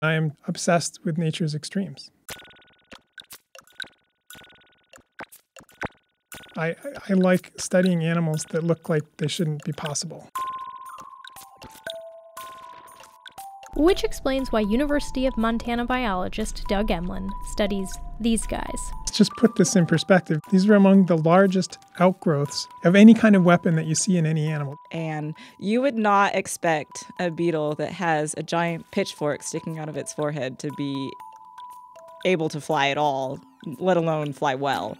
I am obsessed with nature's extremes. I, I like studying animals that look like they shouldn't be possible. Which explains why University of Montana biologist Doug Emlen studies these guys. Let's just put this in perspective. These are among the largest outgrowths of any kind of weapon that you see in any animal. And you would not expect a beetle that has a giant pitchfork sticking out of its forehead to be able to fly at all, let alone fly well.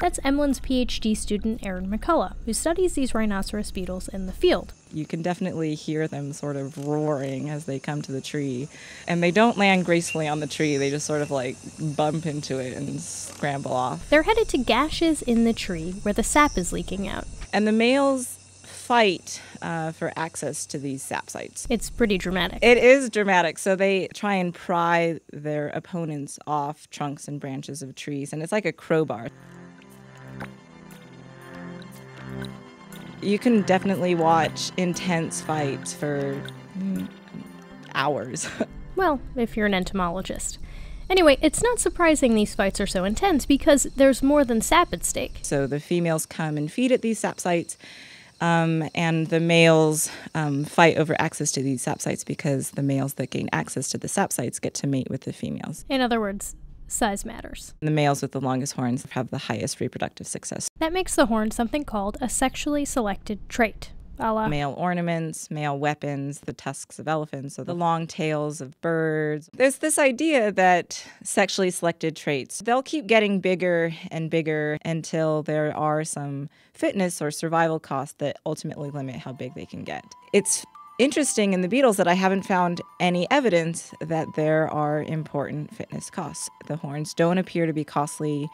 That's Emlen's PhD student Erin McCullough, who studies these rhinoceros beetles in the field. You can definitely hear them sort of roaring as they come to the tree. And they don't land gracefully on the tree, they just sort of like bump into it and scramble off. They're headed to gashes in the tree where the sap is leaking out. And the males fight uh, for access to these sap sites. It's pretty dramatic. It is dramatic. So they try and pry their opponents off trunks and branches of trees, and it's like a crowbar. You can definitely watch intense fights for hours. well, if you're an entomologist. Anyway, it's not surprising these fights are so intense because there's more than sap at stake. So the females come and feed at these sap sites, um, and the males um, fight over access to these sap sites because the males that gain access to the sap sites get to mate with the females. In other words, size matters. The males with the longest horns have the highest reproductive success. That makes the horn something called a sexually selected trait. A la male ornaments, male weapons, the tusks of elephants, or the long tails of birds. There's this idea that sexually selected traits, they'll keep getting bigger and bigger until there are some fitness or survival costs that ultimately limit how big they can get. It's interesting in the beetles that I haven't found any evidence that there are important fitness costs. The horns don't appear to be costly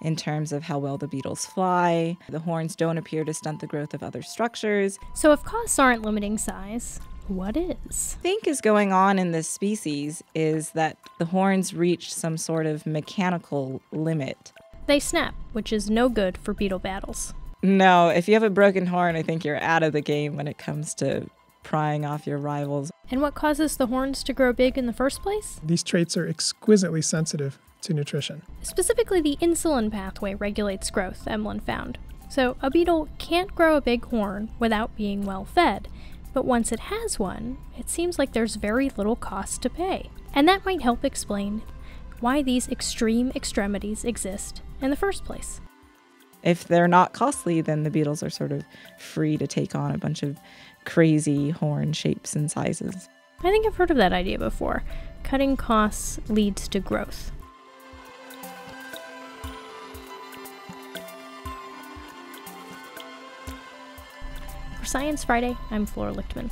in terms of how well the beetles fly. The horns don't appear to stunt the growth of other structures. So, if costs aren't limiting size, what is? I think is going on in this species is that the horns reach some sort of mechanical limit. They snap, which is no good for beetle battles. No, if you have a broken horn, I think you're out of the game when it comes to prying off your rivals. And what causes the horns to grow big in the first place? These traits are exquisitely sensitive to nutrition. Specifically, the insulin pathway regulates growth, Emlen found. So, a beetle can't grow a big horn without being well fed, but once it has one, it seems like there's very little cost to pay. And that might help explain why these extreme extremities exist in the first place. If they're not costly, then the beetles are sort of free to take on a bunch of crazy horn shapes and sizes. I think I've heard of that idea before. Cutting costs leads to growth. For Science Friday, I'm Flora Lichtman.